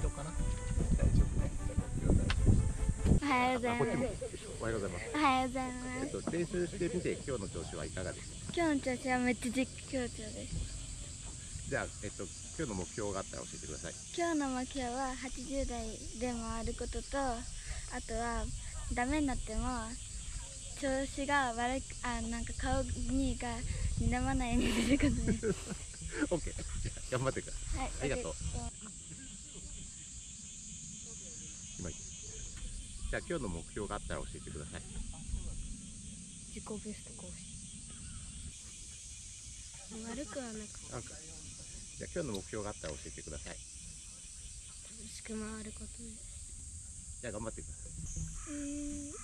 と黄色かな。大丈夫ね。おはようございますおはようございます。おはようございます。えっと練習してみて今日の調子はいかがでした今日の調子はめっちゃ絶好調です。じゃあえっと今日の目標があったら教えてください。今日の目標は80代で回ることとあとはダメになっても調子が悪くあなんか顔にが睨まないようにすることです。OK じゃあ頑張ってください。はいありがとうえっ今じゃあ今日の目標があったら教えてください。自己ベスト更新。悪くはなくなんか。じゃあ今日の目標があったら教えてください。楽しく回ることで。すじゃあ頑張ってください。えー、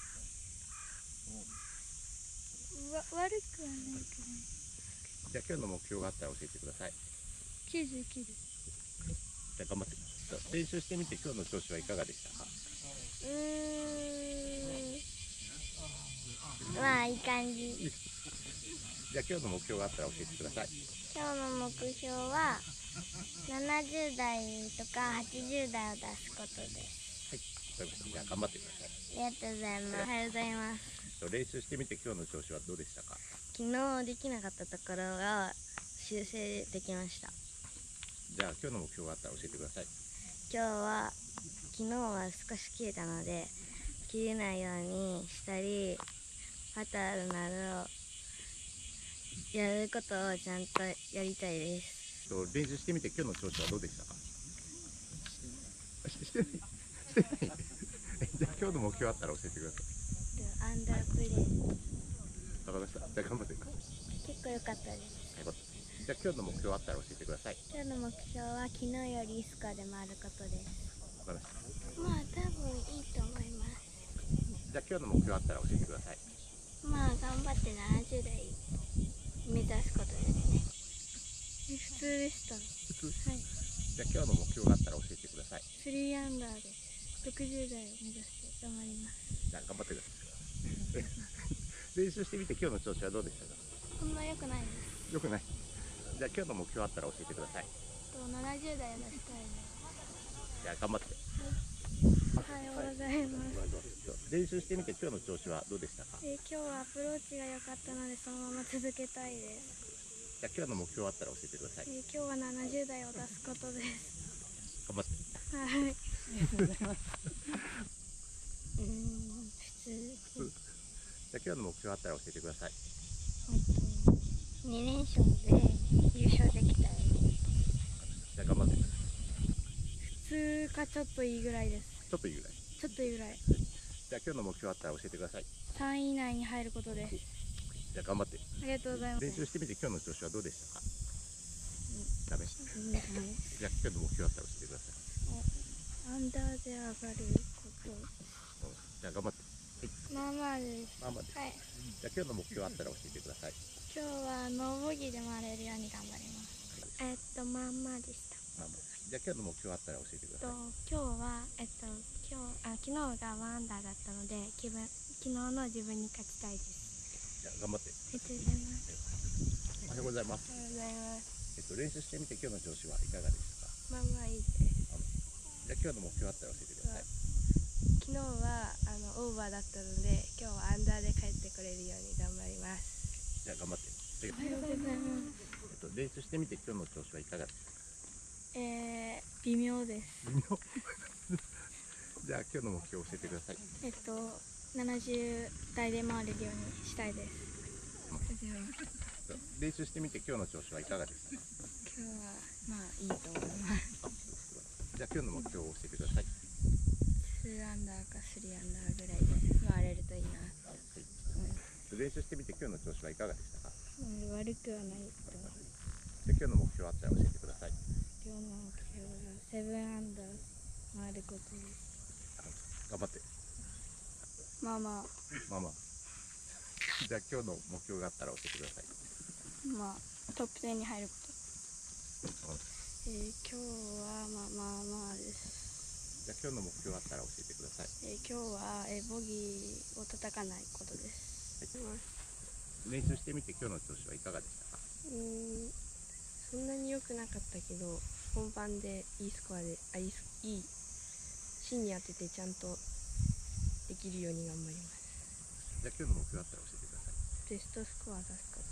わ悪くはないけじゃあ今日の目標があったら教えてください。ど99です。じゃあ頑張ってください。練習してみて今日の調子はいかがでしたか？うーん。まあいい感じ。じゃあ今日の目標があったら教えてください。今日の目標は70代とか80代を出すことです。はい。じゃあ頑張ってください。ありがとうございます。おはようございます。練習してみて今日の調子はどうでしたか？昨日できなかったところが修正できました。じゃあ今日の目標があったら教えてください。今日は昨日は少し切れたので切れないようにしたりパターなどやることをちゃんとやりたいです。と練習してみて今日の調子はどうでしたか？し してない。してない。え じゃあ今日の目標あったら教えてください。アンダープレーわかりましたじゃあ頑張ってくださ結構良かったです。じゃあ今日の目標あったら教えてください。今日の目標は昨日よりスコアで回ることです。わかりまあ多分いいと思います。じゃあ今日の目標あったら教えてください。まあ頑張って70代目指すことですね。普通でした普通。はい。じゃあ今日の目標があったら教えてください。3アンダーです。60代を目指して頑張ります。じゃあ頑張ってください。練習してみて今日の調子はどうでしたか？そんな良くないです。よくない。じゃあ今日の目標あったら教えてください。と70代を出したいですじゃあ頑張っておはようございます、練習してみて今日の調子はどうでしたかえー今日はアプローチが良かったのでそのまま続けたいです、じゃあ今日の目標あったら教えてくださいえー今日は70代を出すことです。頑張って。はい。うーん普通。じゃあ今日の目標あったら教えてください2連勝で優勝できたいじゃあ頑張って。普通かちょっといいぐらいです。いちょっといいぐらいちょっといいぐらい。じゃあ今日の目標あったら教えてください。3位以内に入ることです。じゃあ頑張って。ありがとうございます。練習してみて今日の調子はどうでしたか？ダメ。じうんゃあ今日の目標あったら教えてください。アンダーで上がるこうん。じゃあ頑張って。とまあまあです。まあまあです。はい。じゃあ今日の目標あったら教えてください。今日はノーボギーで回れるように頑張ります。えっとまあまあでした。まあまあじゃあ今日の目標あったら教えてくだとさい。今日はえっと今日あ昨日がワンダーだったので気分昨日の自分に勝ちたいです。じゃあ頑張って。ありがとうございます。おはようございますおはようございます。えっと練習してみて今日の調子はいかがでしたか？まあまあいいです。じゃあ今日の目標あったら教えてください。昨日はあのオーバーだったので今日はアンダーで帰ってくれるように頑張ります。じゃあ頑張って。えおはようございます。っと練習してみて今日の調子はいかがですか？えー、微妙です。微妙。じゃあ今日の目標を教えてください。えっと70代で回れるようにしたいです。練習してみて今日の調子はいかがでしたか？今日はまあいいと思います。じゃあ今日の目標を教えてください。2アンダーか3アンダーぐらいで回れるといいな。練習してみて今日の調子はいかがでしたか悪くはないと。思うじゃあ今日の目標あったら教えてください今日の目標は7アンダー回ることです頑張って。まあまあ。まあまあ。じゃあ今日の目標があったら教えてください。まあトップ10に入ること。えー、今日はまあまあまあです。じゃあ今日の目標あったら教えてください。えー今日は、えーボギーを叩かないことです。練習してみて今日の調子はいかがでしたか？うーん、そんなに良くなかったけど、本番でいいスコアであいいスいい芯に当ててちゃんとできるように頑張ります。じゃあ今日の目標あったら教えてください。ベストスコア出すこと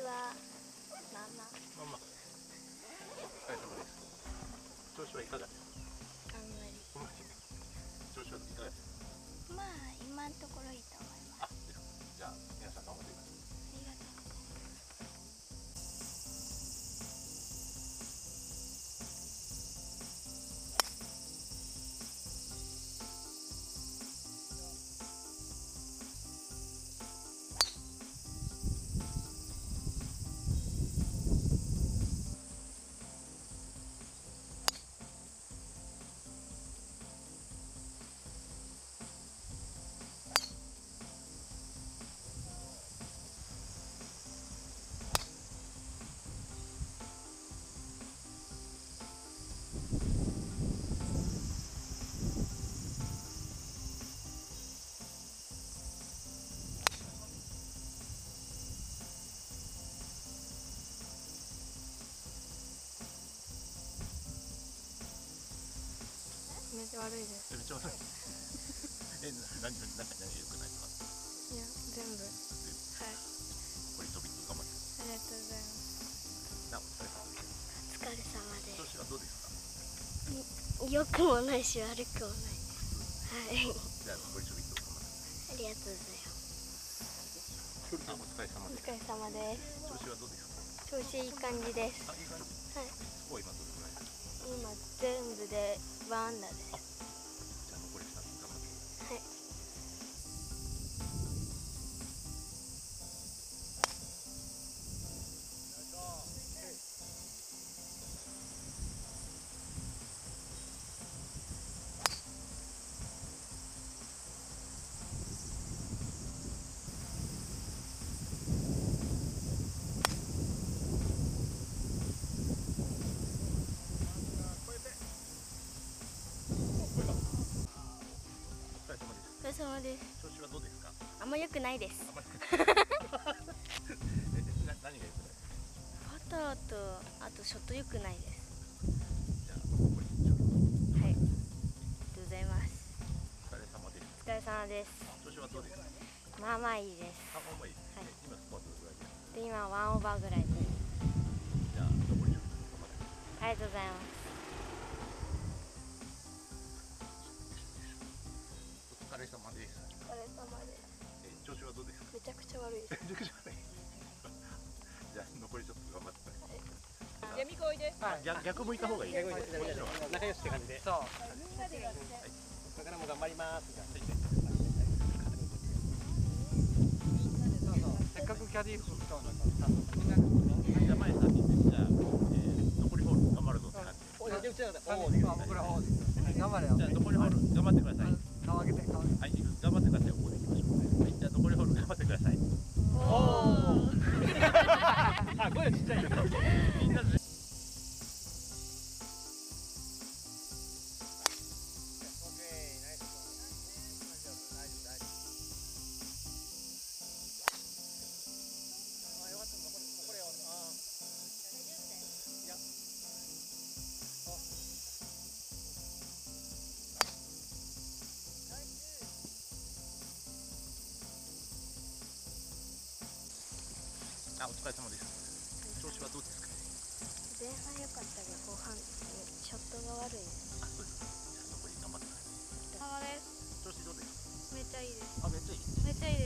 はまあまあまあまあお疲れ様です。調子はいかがですか？あんまり。調子はいかがですか？まあ今のところいいと思います。じゃあ皆さん頑張ってください悪いです。めっちゃ悪いえな 何何何何良くないとか？いや全部。はい。これ飛びと頑張ってありがとうございます。なお疲れ様です。お疲れ様で調子はどうですか？す良くもないし悪くもない。はい。じゃあこれ飛びと頑張ってありがとうございます。あお疲れ様です。お疲れ様です。調子はどうですか？調子いい感じです。あいいはい。今全部でワンアンダーです様です。調子はどうですか？あんま良くないです。何が良くない？パターとあとショット良くないです。はい。ありがとうございます。お疲れ様です。お疲れ様です。調子はどうですか？まあまあいいです。あもうもういい、はい。え今スコアどれぐらいですか？で今ワンオーバーぐらいです。じゃあ残りちょっとありがとうございます。お疲れ様れ様ですえ調子はどうですか？めちゃくちゃ悪いです。めちゃくちゃ悪いじゃあ残りちょっと頑張って。ください闇子おいであ逆逆向いた方がいい。仲良しって感じでそうこれからも頑張りますせっかくキャディー服使う。んだからさみんなでじゃあ前3人でじゃあ、えー、残りホール頑張るぞって感じ。おいでうちらでおーで僕らおーで頑張れよ。じゃあ残りホール。頑張ってください。顔上げて。はい頑張ってくださいお疲れ様です。調子はどうですか？前半良かったけど後半ショットが悪い。あそうです。かじゃあ残り頑張ってくださ様ですい調子どうですめっちゃいいです。かあめっちゃいい。めっちゃいい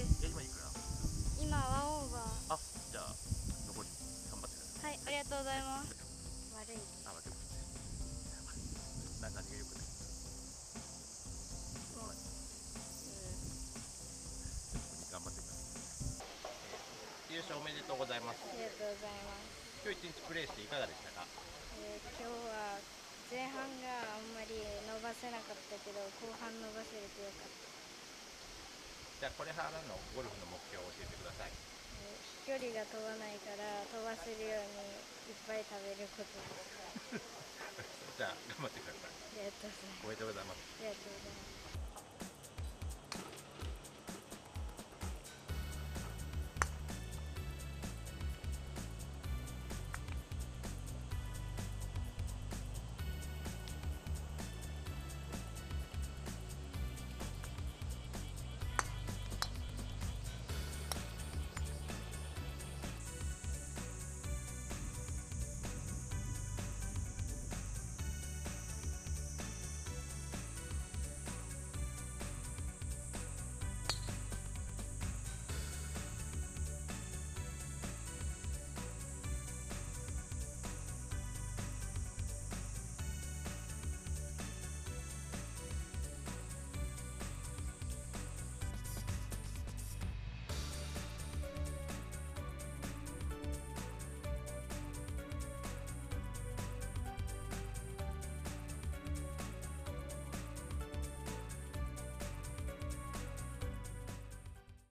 めでとうございます。ありがとうございます。今日一日プレーしていかがでしたか？えー今日は前半があんまり伸ばせなかったけど後半伸ばせれてよかった。じゃあこれからのゴルフの目標を教えてください。えー飛距離が飛ばないから飛ばせるようにいっぱい食べることです。じゃあ頑張ってください。ありがとうございます。おめでとうございます。ありがとうございます